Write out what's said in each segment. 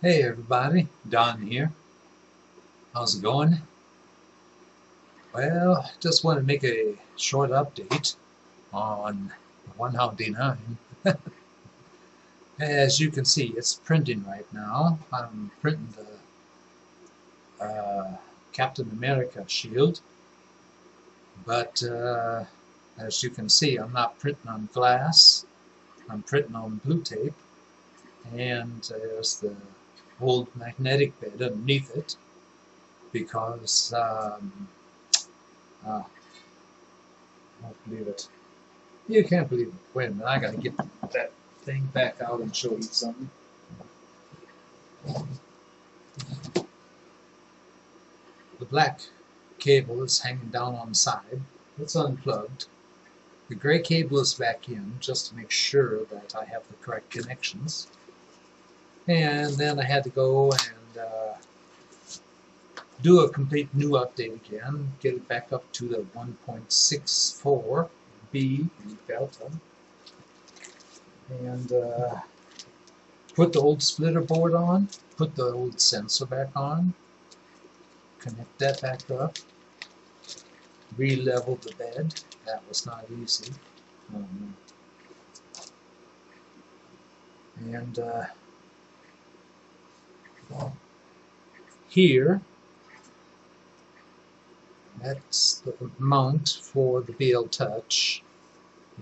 Hey everybody, Don here. How's it going? Well, just want to make a short update on 1D9. As you can see, it's printing right now. I'm printing the uh, Captain America shield. But uh, as you can see, I'm not printing on glass. I'm printing on blue tape. And there's the old magnetic bed underneath it because um, uh, I won't believe it. You can't believe it. Wait a minute, I gotta get that thing back out and show you something. The black cable is hanging down on the side. It's unplugged. The gray cable is back in just to make sure that I have the correct connections. And then I had to go and uh, do a complete new update again, get it back up to the 1.64 B delta, and uh, put the old splitter board on, put the old sensor back on, connect that back up, re-level the bed. That was not easy. Um, and uh, here that's the mount for the BL Touch.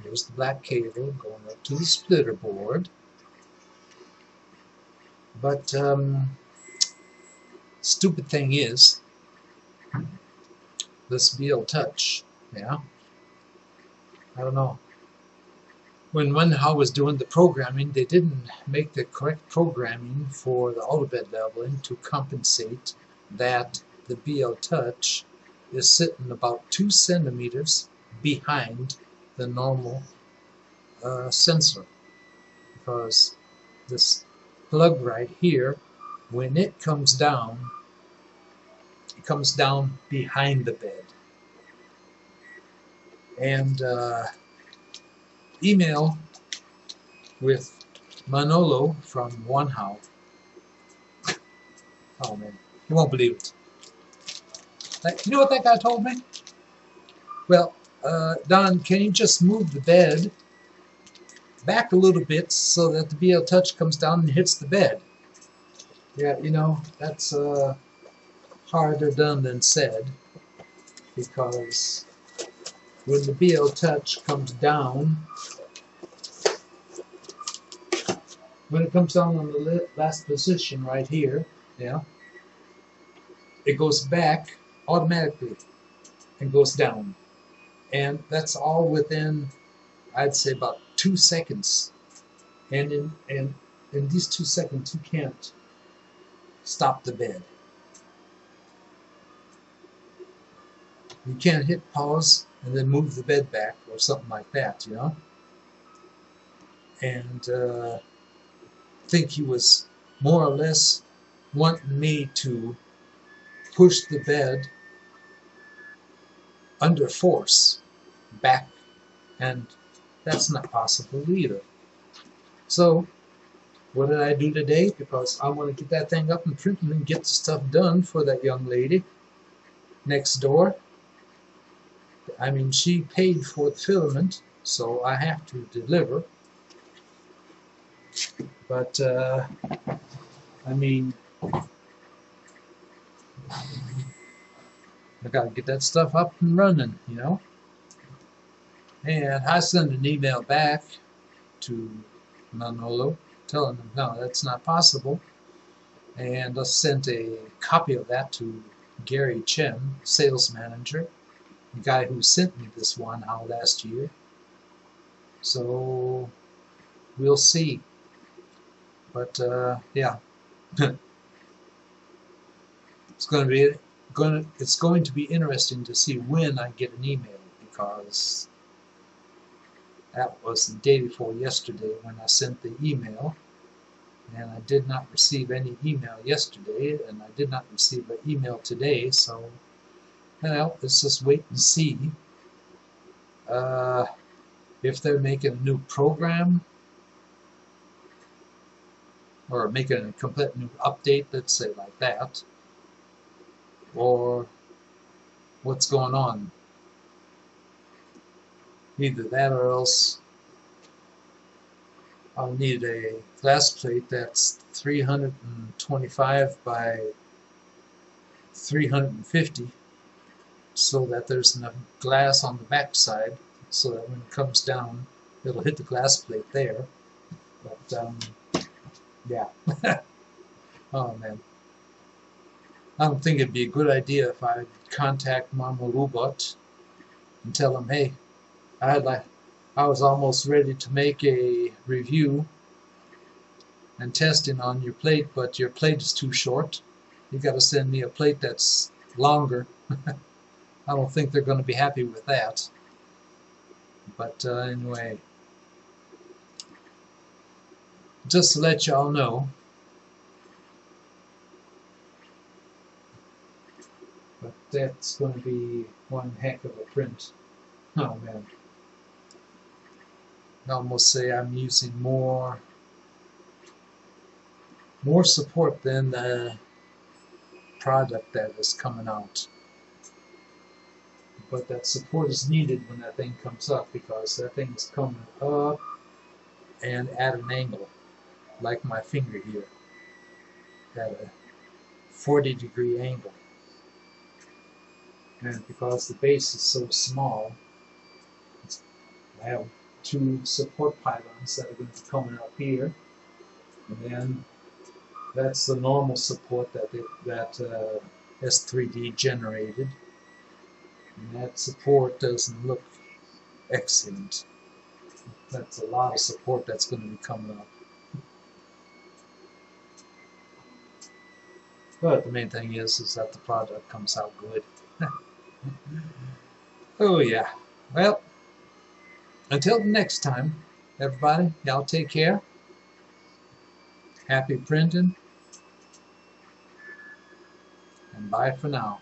Here's the black cable going up to the splitter board. But um, stupid thing is, this BL Touch, yeah, I don't know. When Wanhao was doing the programming, they didn't make the correct programming for the auto bed leveling to compensate that the BL Touch is sitting about two centimeters behind the normal uh, sensor. Because this plug right here when it comes down it comes down behind the bed. And uh, email with Manolo from Wanhao oh man you won't believe it you know what that guy told me? Well, uh, Don, can you just move the bed back a little bit so that the BL Touch comes down and hits the bed? Yeah, you know, that's uh, harder done than said because when the BL Touch comes down, when it comes down on the last position right here, yeah, it goes back automatically and goes down. And that's all within, I'd say, about two seconds. And in, and in these two seconds, you can't stop the bed. You can't hit pause and then move the bed back or something like that, you know? And uh, I think he was more or less wanting me to push the bed under force back and that's not possible either. So what did I do today? Because I want to get that thing up and printing and get the stuff done for that young lady next door. I mean, she paid for the filament, so I have to deliver. But, uh, I mean, I gotta get that stuff up and running, you know. And I sent an email back to Manolo telling him, no, that's not possible. And I sent a copy of that to Gary Chen, sales manager, the guy who sent me this one out last year. So we'll see. But uh, yeah, it's going to be going to, it's going to be interesting to see when I get an email because that was the day before yesterday when I sent the email and I did not receive any email yesterday and I did not receive an email today so well let's just wait and see uh, if they're making a new program or making a complete new update, let's say like that, or what's going on. Either that or else I'll need a glass plate that's 325 by 350 so that there's enough glass on the back side so that when it comes down it'll hit the glass plate there but um, yeah oh man I don't think it'd be a good idea if I contact Mama Robot and tell him hey I'd like I was almost ready to make a review and testing on your plate, but your plate is too short. You got to send me a plate that's longer. I don't think they're going to be happy with that. But uh, anyway, just to let y'all know, but that's going to be one heck of a print. Oh man. I almost say I'm using more more support than the product that is coming out. But that support is needed when that thing comes up because that thing is coming up and at an angle, like my finger here, at a 40 degree angle. And because the base is so small, I have two support pylons that are going to be coming up here. And then that's the normal support that that uh, S3D generated. And that support doesn't look excellent. That's a lot of support that's going to be coming up. But the main thing is, is that the product comes out good. oh yeah. Well, until next time, everybody, y'all take care. Happy printing. And bye for now.